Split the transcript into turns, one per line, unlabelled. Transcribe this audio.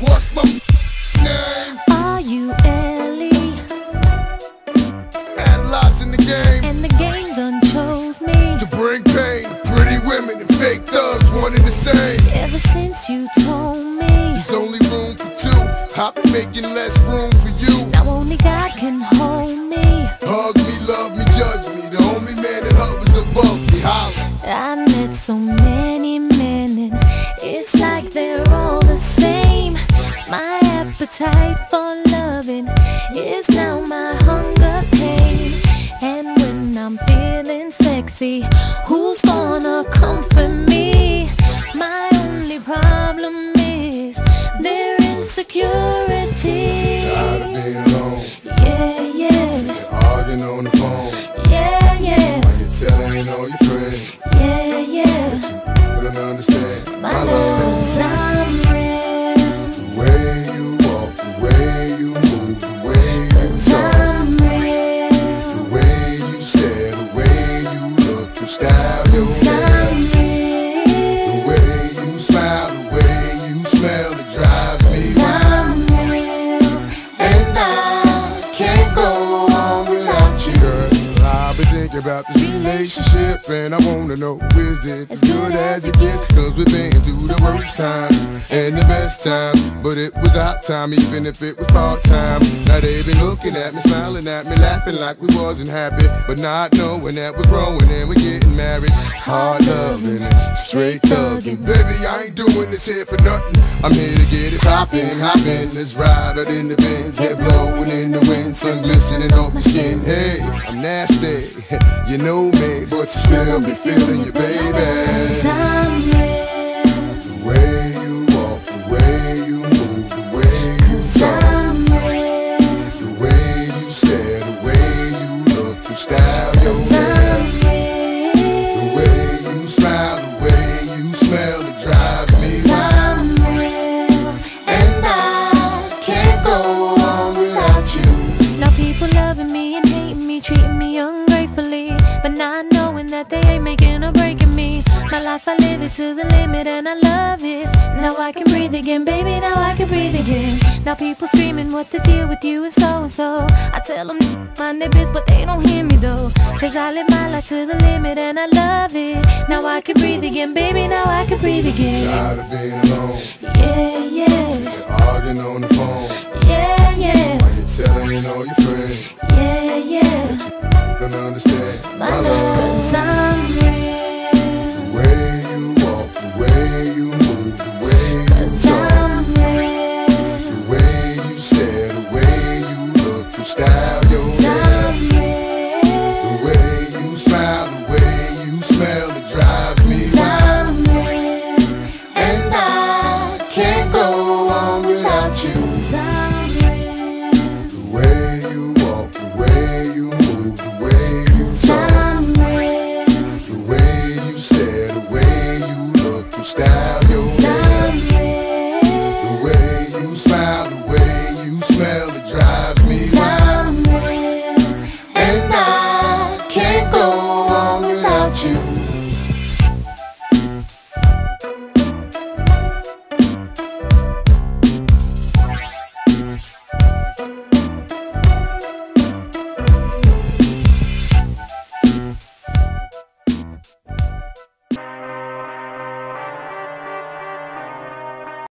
What's my name?
Are you Ellie?
Analyzing the game
And the game done chose me.
to bring pain. Pretty women and fake thugs, one and the same.
Ever since you told me.
There's only room for two. I've been making less room for you.
Now only God can hold me.
Hug me, love me, judge me. The only man that hovers above me. Holla.
I met so many appetite for loving is now my hunger pain. And when I'm feeling sexy, who's gonna comfort me? My only problem is their insecurity.
Tired of being alone.
Yeah, yeah,
Arguing on the phone.
yeah, yeah,
Why you telling all your friends?
yeah, yeah.
But I don't understand.
My love's I'm
go on without you, girl. I've been thinking about this relationship, and I wanna know is it as good as it gets? Cause we've been through the worst times and the best time. but it was our time, even if it was part time. Now they been looking at me, smiling at me, laughing like we wasn't happy, but not knowing that we're growing and we're getting married. Hard loving straight thugging. Baby, I ain't doing this here for nothing. I'm here to get it poppin', hoppin'. Let's ride out in the Benz, head blowing in the wind, sun glistening off my skin. Hey, I'm nasty, you know me, but you still be feeling you, baby. Style, your hair, the way you smile, the way you smell, it drives me wild. And I can't go on without you.
Now people loving me and hating me, treating me ungratefully, but not knowing that they ain't making or breaking me. My life I live it to the limit and I love it. Now I can breathe again, baby. Now I can breathe again. Now people screaming what the deal with you and so and so. I tell them mind their biz, but they don't hear me though. Cause I live my life to the limit and I love it. Now I can breathe again, baby. Now I can breathe again.
Tired of being alone,
Yeah, yeah,
arguing on the phone.
yeah, yeah,
Why you telling all your friends?
yeah, yeah.
Don't understand.
My I'm real. you.